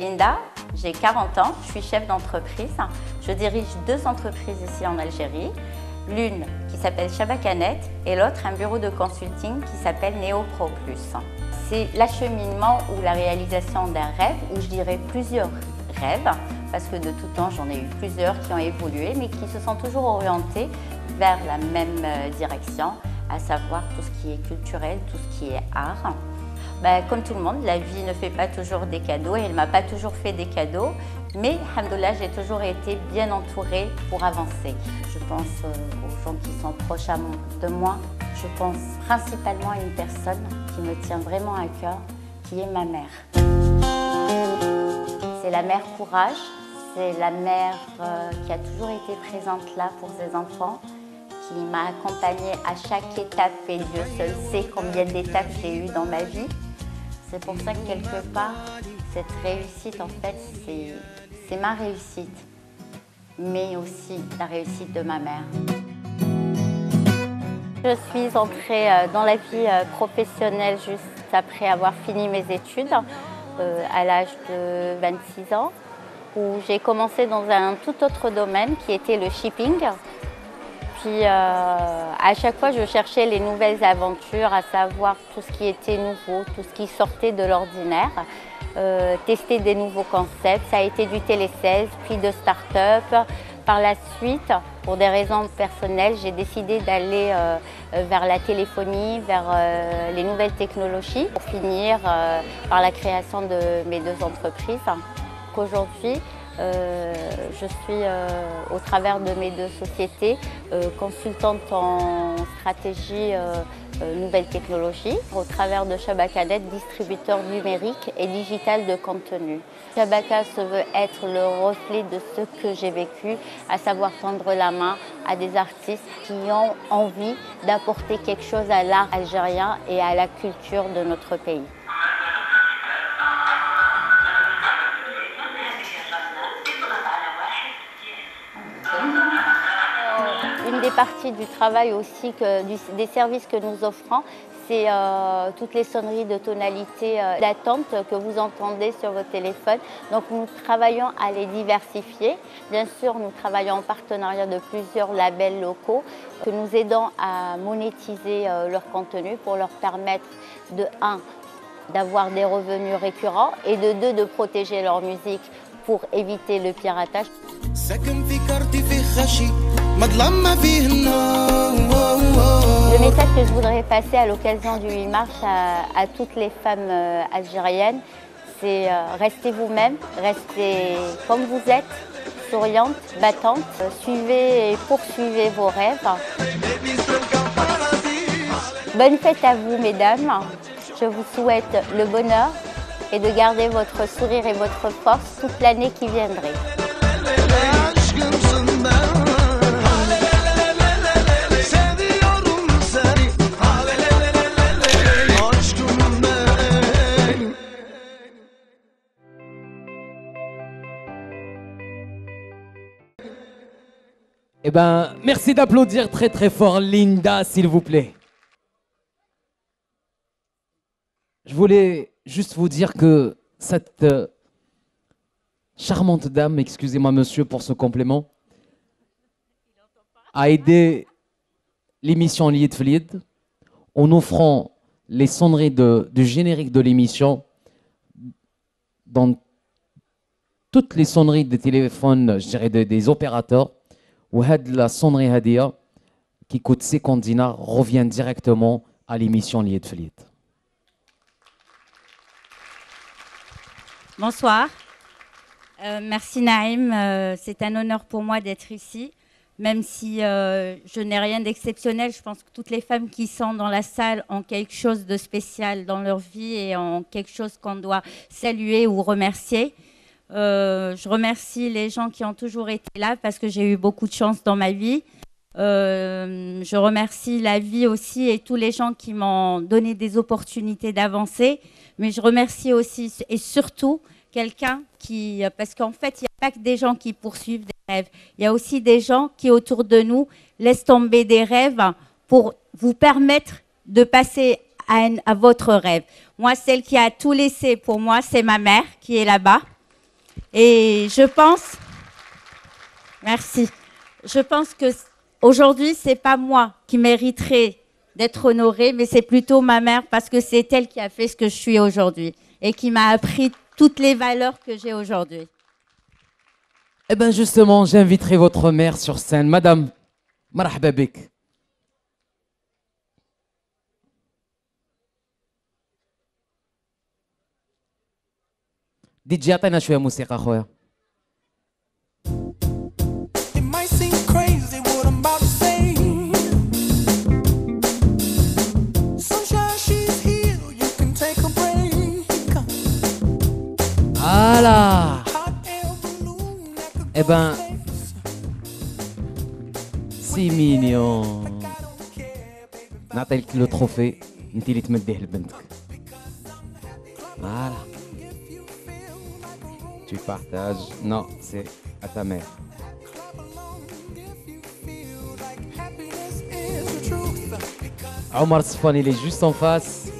Linda, j'ai 40 ans, je suis chef d'entreprise. Je dirige deux entreprises ici en Algérie. L'une qui s'appelle Shabakanet et l'autre un bureau de consulting qui s'appelle NeoPro Plus. C'est l'acheminement ou la réalisation d'un rêve, ou je dirais plusieurs rêves, parce que de tout temps j'en ai eu plusieurs qui ont évolué, mais qui se sont toujours orientés vers la même euh, direction, à savoir tout ce qui est culturel, tout ce qui est art. Ben, comme tout le monde, la vie ne fait pas toujours des cadeaux et elle ne m'a pas toujours fait des cadeaux. Mais, alhamdoulilah, j'ai toujours été bien entourée pour avancer. Je pense euh, aux gens qui sont proches de moi. Je pense principalement à une personne qui me tient vraiment à cœur, qui est ma mère. C'est la mère courage, c'est la mère euh, qui a toujours été présente là pour ses enfants, qui m'a accompagnée à chaque étape et Dieu seul sait combien d'étapes j'ai eues dans ma vie. C'est pour ça que quelque part, cette réussite, en fait, c'est ma réussite, mais aussi la réussite de ma mère. Je suis entrée euh, dans la vie euh, professionnelle juste après avoir fini mes études euh, à l'âge de 26 ans, où j'ai commencé dans un tout autre domaine qui était le shipping. Puis à chaque fois, je cherchais les nouvelles aventures, à savoir tout ce qui était nouveau, tout ce qui sortait de l'ordinaire. tester des nouveaux concepts. Ça a été du télé-16, puis de start-up, par la suite, pour des raisons personnelles, j'ai décidé d'aller euh, euh, vers la téléphonie, vers euh, les nouvelles technologies, pour finir par la création de mes deux entreprises. Aujourd'hui, je suis au travers de mes deux sociétés consultante en stratégie euh, nouvelles technologies au travers de Shabakanet, distributeur numérique et digital de contenu. Shabaka se veut être le reflet de ce que j'ai vécu, à savoir tendre la main à des artistes qui ont envie d'apporter quelque chose à l'art algérien et à la culture de notre pays. Des parties du travail aussi, que, des services que nous offrons, c'est euh, toutes les sonneries de tonalité euh, d'attente que vous entendez sur votre téléphone. Donc nous travaillons à les diversifier. Bien sûr, nous travaillons en partenariat de plusieurs labels locaux que nous aidons à monétiser euh, leur contenu pour leur permettre de 1 d'avoir des revenus récurrents et de 2 de protéger leur musique pour éviter le piratage. Le message que je voudrais passer à l'occasion du 8 mars à, toutes les femmes euh, algériennes, c'est euh, restez vous-même, restez comme vous êtes, souriante, battante, suivez et poursuivez vos rêves. Bonne fête à vous mesdames, je vous souhaite le bonheur et de garder votre sourire et votre force toute l'année qui viendrait. Eh ben, merci d'applaudir très très fort Linda, s'il vous plaît. Je voulais juste vous dire que cette euh, charmante dame, excusez-moi monsieur pour ce complément, a aidé l'émission Lied Flied en offrant les sonneries du générique de l'émission dans toutes les sonneries des téléphones, je dirais, des opérateurs. La sonnerie Hadia, qui coûte 50 dinars, revient directement à l'émission Lied Flied. Bonsoir. Euh, merci Naïm. Euh, c'est un honneur pour moi d'être ici. Même si euh, je n'ai rien d'exceptionnel, je pense que toutes les femmes qui sont dans la salle ont quelque chose de spécial dans leur vie et ont quelque chose qu'on doit saluer ou remercier. Euh, je remercie les gens qui ont toujours été là parce que j'ai eu beaucoup de chance dans ma vie. Euh, je remercie la vie aussi et tous les gens qui m'ont donné des opportunités d'avancer. Mais je remercie aussi et surtout quelqu'un qui, parce qu'en fait, il n'y a pas que des gens qui poursuivent des rêves. Il y a aussi des gens qui autour de nous laissent tomber des rêves pour vous permettre de passer à, à votre rêve. Moi, celle qui a tout laissé pour moi, c'est ma mère qui est là-bas. Et je pense, merci, je pense que aujourd'hui, c'est pas moi qui mériterais d'être honorée, mais c'est plutôt ma mère parce que c'est elle qui a fait ce que je suis aujourd'hui et qui m'a appris toutes les valeurs que j'ai aujourd'hui. Eh bien justement, j'inviterai votre mère sur scène. Madame, marhaba دي جي اعطينا شوية موسيقى أخويا. هلا ايبا سي c'est mignon. نعطيك لو تروفي انت اللي تمديه لبنتك فوالا Tu partages. Non, c'est à ta mère. Omar Sfan, il est juste en face.